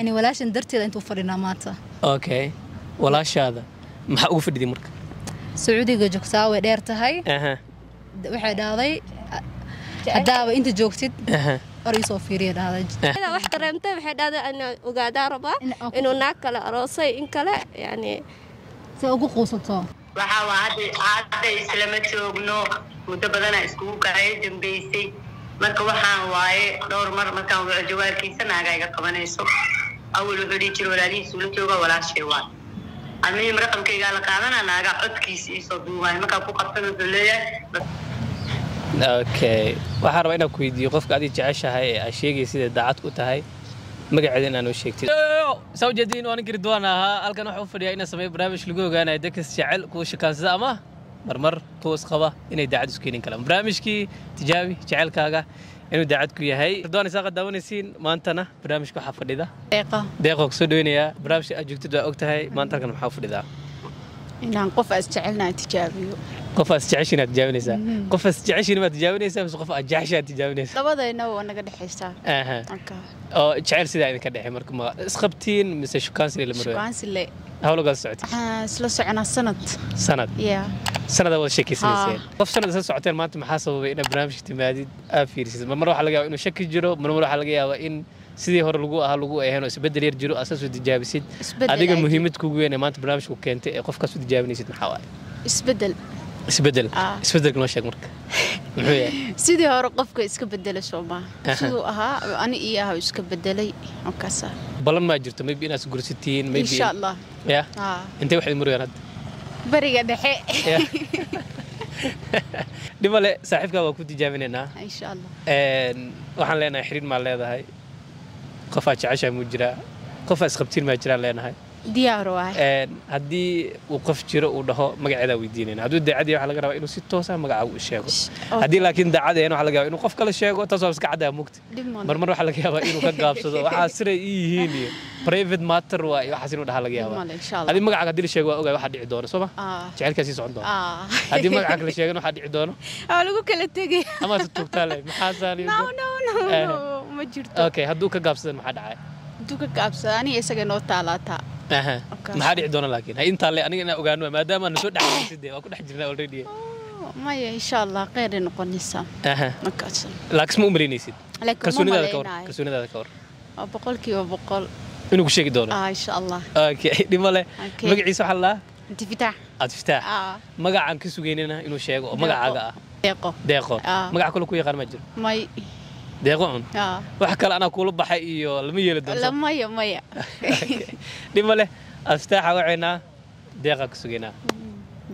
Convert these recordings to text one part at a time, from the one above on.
yani walaashan darteeda intuu fadhinaa maanta okay walaashaada maxaa ugu fadhiday marka sacuudiga joogtaa way dheer tahay aha waxay dhahday haddaaba inta joogtid hor iisoo fiiriya dhahday wax dareemtay waxay dhahday inaan ogaadaa rabaa inuu naag kale aroosay in kale yani si ugu quusato waxaa waa hadda islama joogno muddo badana iskugu kaayo dambeysay marka waxaan waaye dhowr mar markaan waco jawaarkiisa naaga iga qabanayso awal wuxuu dhihi jira walaalihiisu la jooga walaashay waay almihim raqamkaygaa la qaadana naaga codkiisa iisoo duubaay markaa ku qabtan wuxuu leeyahay okay waxaan rabaa inaan ku weydiiyo qofka adiga jeceshahay ee aad sheegay sida daacad ku tahay magaceeda inaan noo sheegtid saa ujeediin waa ninkii ridwaan ahaa halkan waxaa u fadhiyaa inaan sameeyo barnaamij lagu ogaanayo dadkas jecel kuwa shakaansada ama marmar kuwa isqaba inay daacad isu keenin karaan barnaamijkii tijaabi jecelkaaga inuu daacad ku yahay. Ridwaan isaaqa daawanaysiin maantana barnaamijka waxaa fadhida. Deeqoo ku soo dhaweynayaa barnaamijka aad joogtid waa og tahay maanta halkan maxaa fadhidaa inaan qof aas jecelnaha tijaabiyo jeceshiin aad tijaabinaysaa qof aad jeceshiin baad tijaabinaysaa mise qof aad jeceshaa aad tijaabinaysaa labadayna waa naga dhexaysaa aha marka oo jecel sidaa idinka dhexe marka ma isqabtiin mise shukaansi la marwaa shukaansi hawlagaas socotay waxaan isla soconaa sanad sanad ya sanada wada sheekeysanayseen Haa. qof sanad isla socoteen maanta maxaa sababay inaad barnaamijka timaadid aad fiirisid marmar waxaa laga yaabaa inuu shaki jiro marmar waxaa laga yaabaa in sidii hore lagu ahaa lagu aheen oo isbedel yar jiro asaasoo tijaabisid Isbeddel adiga muhiimad kugu weyn ee maanta barnaamijku keentay ee qofkaas u tijaabinaysid maxaa waaye isbedel isbeddel Ah. isbeddelka noo sheeg marka. Sidii hore qofka iska bedela soo maaha Aha. siduu ahaa ani iyo ahaa iska bedelay markaasa balan maa jirto maybe inaad isgursatiin maybe insha allah ya haa intee waxay marayaan hadda beriga dhexe. Dhibale saaxiibkaa waa ku tijaabinaynaa insha allah waxaan leenahay xiriir maa leedahay. Qofaa jeceshaa muu jiraa qofaa isqabtiin maa jiraan leenahay haddii uu qof jiro uu dhaho magaceedaa weydiinayna hadduu daacad yahay waxaa laga rabaa inuu si toosa magaca u sheego haddii laakiin daacad yahay waxaa laga yaabaa inuu qof kale sheego taas waa iska caddaa mugta marmar waxaa laga yaabaa inuu ka gaabsado waxaa siray ii yihiin iyo private matter waa iyo waxaas inuu dhahaa laga yaabaa haddii magaca haddii la sheego waa ogaay waxaa dhici doona soo ma Ah. jecelkaa sii socon doona Ah. haddii magaca kale sheegan waxaa dhici doono waa lagu kala tegay ama se tuugtaa le Eh. no ma jirto okay hadduu ka gaabsadan maxaa dhacay intuu ka gaabsada aniga isaga noo taalaataa. Maxaa dhici doona laakiin? Intaa le aniga inaan ogaano maadaama na soo dhexaysid dee waa ku dhex jirnaa already. Maya insha allah kheyray noqonaysaa laakiin ma u malaynaysid kalsoonidaada ka war kalsoonidaada ka war waa boqolkiiba boqol. Inuu ku sheegi doono? Ah insha allah okay dhimo le. Okay. magaciisa waxaa la intifitaax aad fiftaax ah. Magacaan ka sugaynina inuu sheego oo magacaaga ah. Deeqo. Deeqo. Ah. magaca kale ku yaqaan ma jiro? May deequn wax kale anaa kuula baxay iyo lama yeeli doontomaya maya dhib ma leh astaaxa wacaynaa deeqaa ku sugaynaa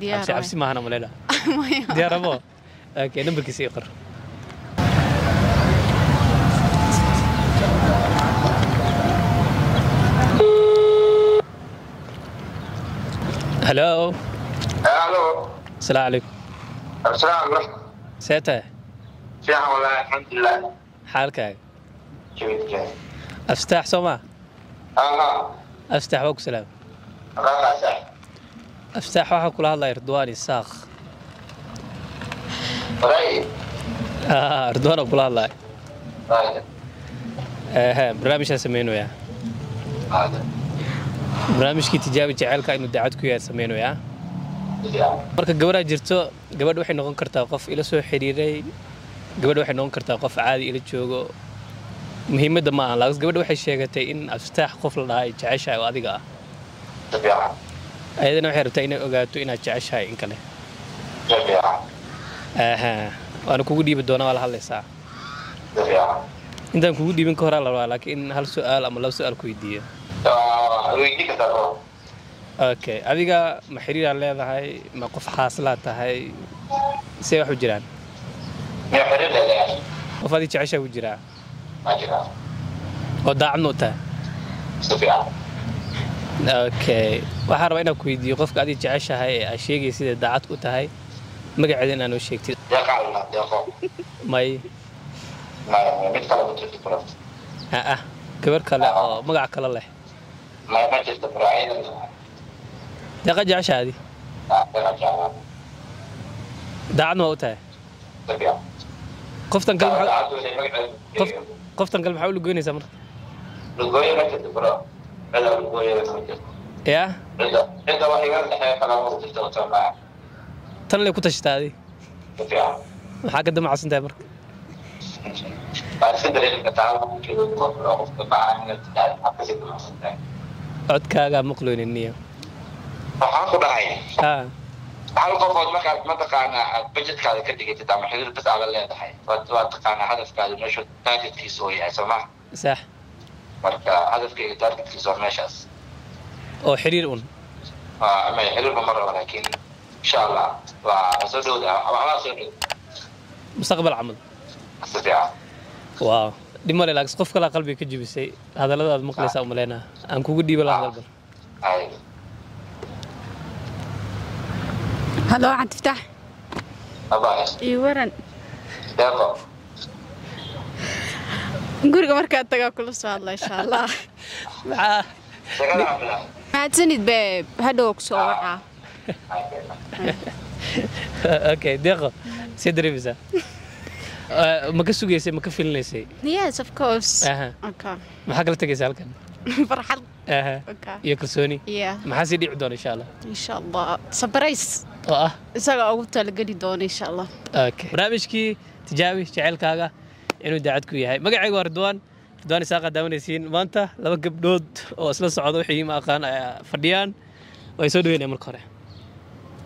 cabsi cabsi maahana maleedha diyaarabo okay nambarkiisa ii qor هلو ألو السلام عليكم السلام عليكم سيتا فيها والله الحمد لله xaalkaaga marka gabadhaa jirto gabadh waxay noqon kartaa qof ila soo xiriiray gabadha waxay noqon kartaa qof caadi ila joogo. Muhiimadda ma aha gabadha waxay sheegatay in astaax qof la dhahaa jeceshahay oo adiga ah. Ayadana waxay rabtaa inay ogaato inaad jeceshahay in kale. Aha waana kugu dhiibi doonaa waa la hadlaysaa. Intaan kugu dhiibin ka horaa la rabaa laakiin in hal su'aal ama laba su'aal ku weydiiyo okay adiga ma xiriiraad leedahay ma qof xaaslaad tahay see wax u jiraan qof adi jeceshaa u jiraa? Oo daacadna u tahay? Okay waxaa rabaa inaan ku weydiiyo qofka adii jeceshahay ee aa sheegay siday daacad u tahay. Magaceeda inaanoo sheegtid. May. A gabar kale oo magac kale leh. Deeqa jeceshaa adi? Daacadna waa u tahay? Qoftan qoftan kale maxaa u lugoynaysaa marka? Somaa tan lay ku tashataa adi. Maxaa ka damacsan tahay marka? Damacsan tahay codkaagaa maqloonin hal qofood markaad mataqaanaa aad budgetkaada ka dhigatid ama xiriir bas aada leedahay? Waa taqaanaa hadafkaada meeshu targetkiisa oo yahay sooma sax. Marka hadafkayga targetkiisa waa meeshaas. Oo xiriir un. Ama xiriirba ma rabo laakiin insha allah waa soo dhowda ama ama soo dhow. Mustaqbal camal waaw. Dhib male laakiin qof kalaa qalbiga ka jebisay. Hadallada aad maqlaysaa umaleynaa aan kugu dhiiba la hadal هلو عن تفتح abay اي ورن deeqo guriga markaad tagaa kula soo hadla insha allah maxaa shaqadaa bilaab mahadsanid beeb hadhow kusoo wacaa okay deeqo see dareemaysaa Eh, ma ka sugaysay ma ka filinaysay yes of course aha okay maxaa kala tegaysa halkan farxad aha okay iyo kalsooni yeah maxaa sii dhici doona insha allah insha allah sabrays oo ah isaga ugu talageli doona insha allah okay barnaamijkii tijaabi jaceylkaaga inuu daacad ku yahay magacayga waa ridwaan ridwaan isaaqa daawanaysiin maanta laba gabdhood oo isla socda wixii ma aqaan ayaa fadhiyaan way soo dhaweynaya marka hore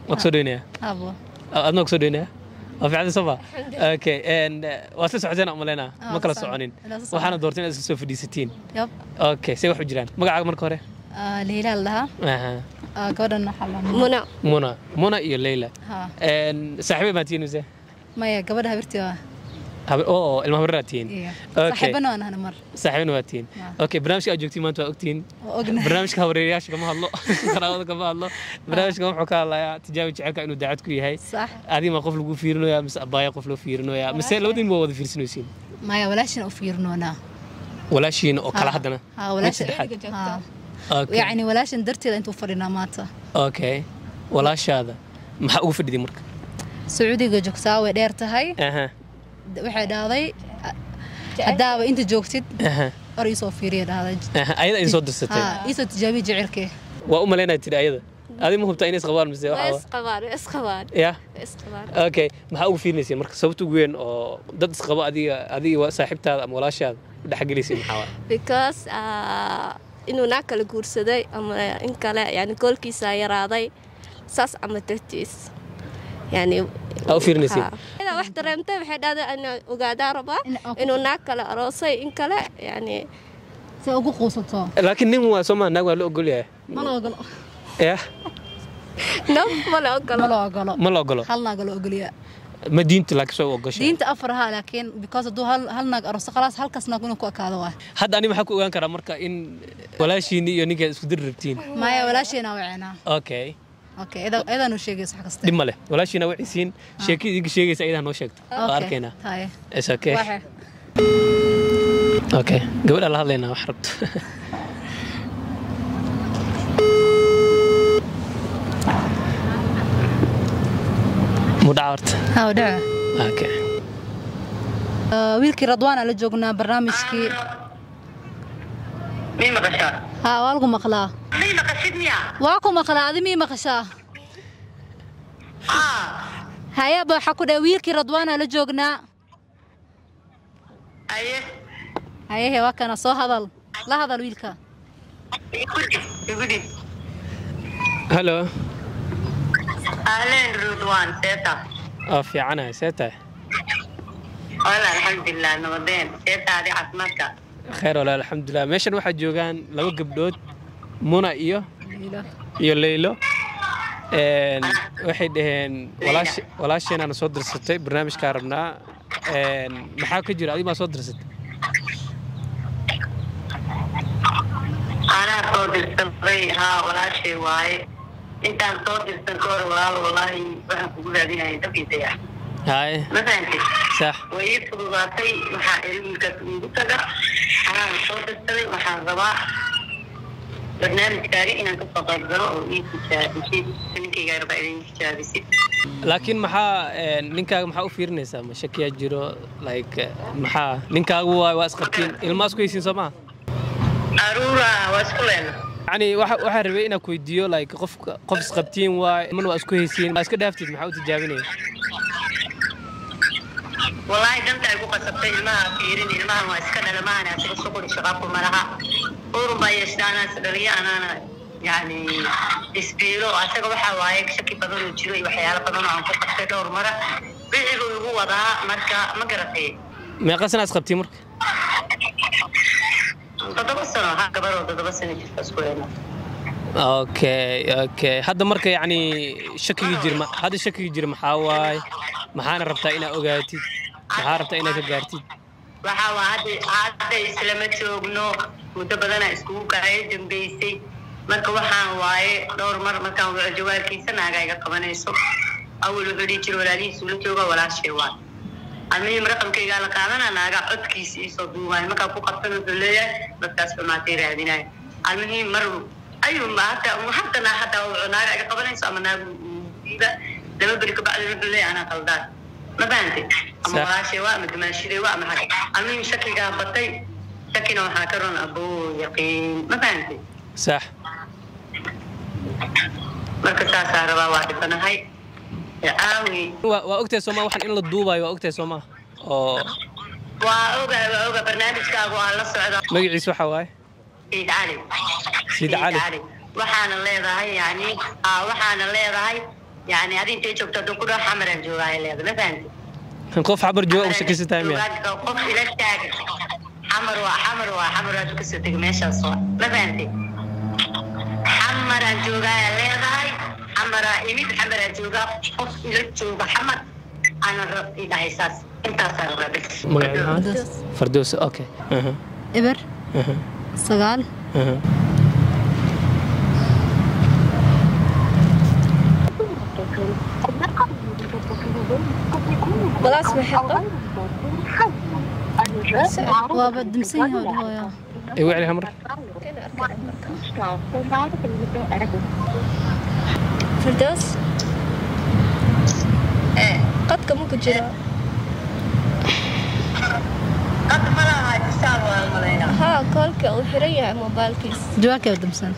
waa kusoo dhaweynaya abo adna waa kusoo dhaweynaya في عدن صفا أوكي ان آه، واسل سوحزين املينا آه، ما كلا سوحانين وحانا دورتين اسل سوف دي ستين يب. أوكي سيوح جران مقا عاق مركورة آه، ليلى الله. أها. كورن نحل منى. منى. منى يا ليلى. ها. ان صاحبي ما تينو زي ما يا قبلها برتي oo ilma habaraa tihiin iyo Okay. saaxiibana waan ahna mar saaxiibna waa tihiin okay barnaamijka aad joogtiin maanta waa ogtihiin barnaamijka habareerayaasha kama hadlo qaraabada kama hadlo barnaamijka wuxuu ka hadlayaa tijaabi jecelka inuu daacad ku yahay sax adima qof lagu fiirinoyaa mise abaaya qof loo fiirinoyaa mise labadiin waa wada fiirsinaysiin maya walaashina u fiirinoonaa walaashiin oo kale Ha. haddana yacni walaashan darteeda intuu fadhinaa maanta okay walaashaada maxaa ugu fadhiday marka sacuudiga joogtaa way dheer tahay aha waxay dhahday haddaaba inta joogtid aha or iisoo fiiriya dhahday aha ayada idin soo dirsatay ha iisoo tijaabiya jecelkee waa u malaynaya tiri ayada adi ma hubtaa inay isqabaan mise ya okay maxaa ugu fiirinaysay marka sababta ugu weyn oo dad isqabo adiga adiga saaxiibtaada ama walaashaada u dhexgelaysay maxaa waa because ah, inuu naa kala guursaday ama in kale yani goolkiisa yaraaday saas ama dartiis yani ha. Wax dareemtay waxay dhahday inaan ogaadaa rabaa inuu naag kale aroosay in kale yani si ugu quusato laakiin nin waa soo maa naag waa la ogol yahay ma la ogolo ma ogolo la ogolo ma la ogolo hal naaga la ogoliya ma diinta laakiin soo ogoshay diinta afar ahaa laakiin because hadduu hal hal naag aroosto khalaas halkaas naag inuu ku ekaado waay hadda ani maxaa ku ogaan karaa marka in walaashiini iyo ninkaad isku diri rabtiin maya walaasheena wacenaa okay okay iyadaanu sheegaysa wax kasta dhib ma leh walaashiina wacisiin sheekada iga sheegaysa ayadaa noo sheegto waa Okay, arkaynaa taye is okay waxe okay gabadha la hadlaynaa wax rabto mudhaca horta ha wadhaca okay wiilkii radwaana la joognaa barnaamijkii mii maqashaa ha waa lagu maqlaa. Mii maqashid miya? Waa ku maqlaa adi mii maqashaa? Aa hayaba waxaa ku dhahay wiilkii radwaana la joognaa. Aye hayehe waa kana soo hadal. La hadal wiilka. Hallo ahleen rudwan seeta. Oo fiicanahay see tahay wala alxamdulilah nabadeen. Seetaadi caafimaadka khayr walaal alxamdulilah meeshan waxaa joogaan laba gabdhood muna iyo iyo leylo waxay dhaheen walaash- walaasheenaana soo dirsatay barnaamijkaa rabnaa. Maxaa ka jira? Adiga maa soo dirsatay anaa soo dirsaday haa walaashay waaye. Intaan soo dirsan ka hor walaal walaahi waxaan kugu raadinaya dabkiisaya way ii fududaatay waxaa ilmigaas iigu taga? Anaan soo dirsaday waxaan rabaa barnaamijkaaga inaan ka soo qayb galo oo ii tijaabisid ninkaygaa rabaa idin tijaabisid laakiin maxaa een, ninkaaga maxaa u fiirinaysaa? Ma shakiyaa jiro? Like eh, maxaa? Ninkaagu waay waa isqabtiin ilmaas ku haysiin soo maa aruura waa isku leena yani waxa waxaan rabay inaan ku weydiiyo like qofka qof isqabtiin waay man waa isku haysiin. Maa iska dhaaftid maxaa u tijaabinaya wallaahi danta ay ku qasabtay ilmaha fiirin ilmahan waa iska dhala maana asiga shuqul shaqaku malaha urun baa yeeshta anaa is dhaliya anaana yani isbiilo asaga waxaa waaye shaki badan oo jiro iyo waxyaalo badan oo aan ku qabtay dhowr mara. Bicigu igu wadaa marka ma garatay meeqa sana isqabtiin marka? Toddoba sano ha gabar oo toddoba sano jirta isku leena. Okay okay hadda marka yani shakigii jir ma- hadda shakigii jir maxaa waaye? Maxaana rabtaa inaad ogaatid maxaa rabtaa inaad ka gaartid. waxaa waa hadda hadda islama joogno muddo badanaa iskugu kaayo dambeysay. Marka waxaan waaye dhowr mar markaan waco jawaabkiisa naaga iga qabanayso. Awal wuxuu dhihi jira walaalihiisu la jooga walaashay waa almuhim raqamkaygaa la qaadana naaga codkiisa iisoo duubaay markaa ku qabtan wuxuu leeyahay dadkaas xumaatay raadinayo almuhim mar ayuu hata haddana hadda wuxuu naaga iga qabanayso ama naagu diiba laba beri kabacdi wuxuu leeyahay anaa qaldaan mabahante ama walaashe wa ama dumaashide wa ama anigu shakigaa batay shakina waxaa ka ron abo yaqiin ma fahante sax marka saasaa rabaa waa dhibanahay caawi waa ogtahay sooma waxaan in la duubayo waa ogtahay sooma oo waa oga waa oga barnaamijkaagu aan la socda magaciis waxa waaye siid cali siid cali waxaana leedahay yani waxaana leedahay yani adi intay joogto hadduu ku dhaho xamaran joogaa ay leedahay ma fahanti qof xabar jooga u shakaysan tahay miya qof ila taagan xamar waa xamar waa xamar waa ka soo tegay meeshaas waa ma fahanti xamaraan joogaa ay leedahay xamaraa imid xamaraa joogaa qof ila jooga xamar ana rab idhahay saas intaasaa rabaa bes magaceeda maxaa fardoos okay. Eber sagaal aha balaas maxeeqa waaba dimsan yahay oo dhahooya igu celi hamar firdaws qadka ma ku jira qad malaha isaab waa malaynaa haa koolka uu xiran yahay mobilkiis jawaabkeeda dimsan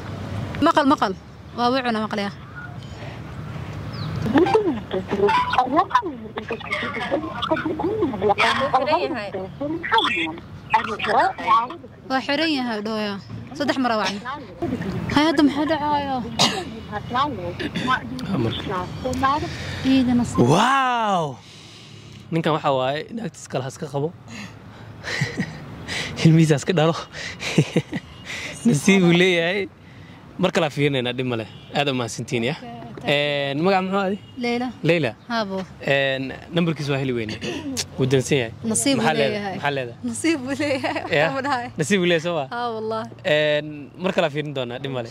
وحريه هدويا صدح مروعنا هاي هذا محد واو نكا ما حواي نكت سكال هسك خبو الميزاس كدارو نسيب ليه هاي mar kalaa fiirinaynaa dhib male aad umahadsantiin ya? Magaca muxuu adi? Leyla leyla haabo. Nambarkiis waa heli weyne. Wuu dansan yahay. Maxaa leedahay? nasiib uu leeyahay. Soo wallahi mar kalaa fiirin doonaa dhib male